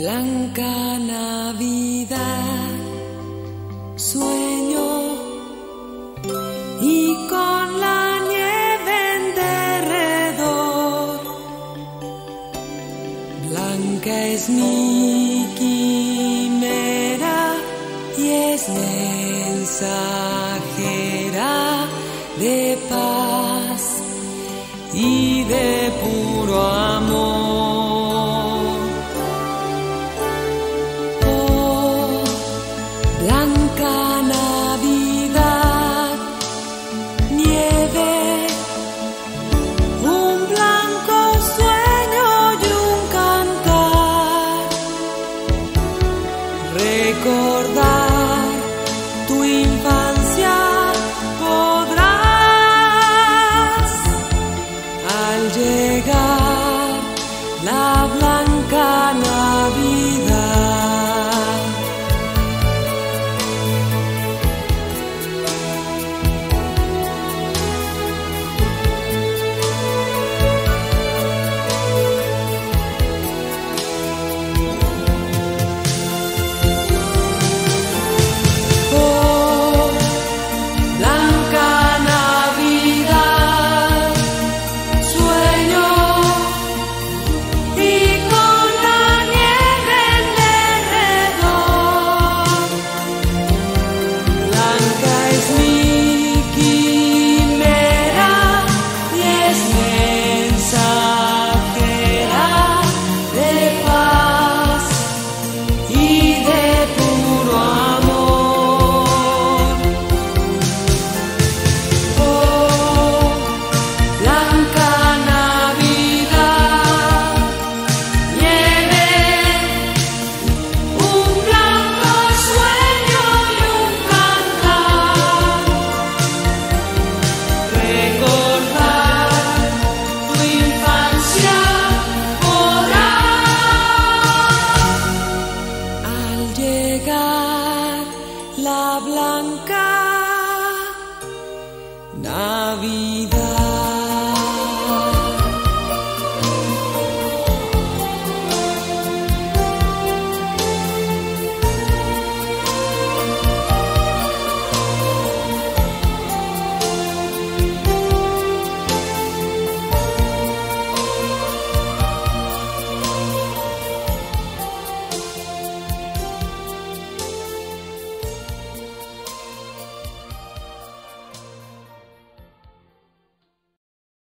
Blanca Navidad, sueño y con la nieve en derredor. Blanca es mi quimera y es mensajera de paz y de puro amor. Recordar La blanca.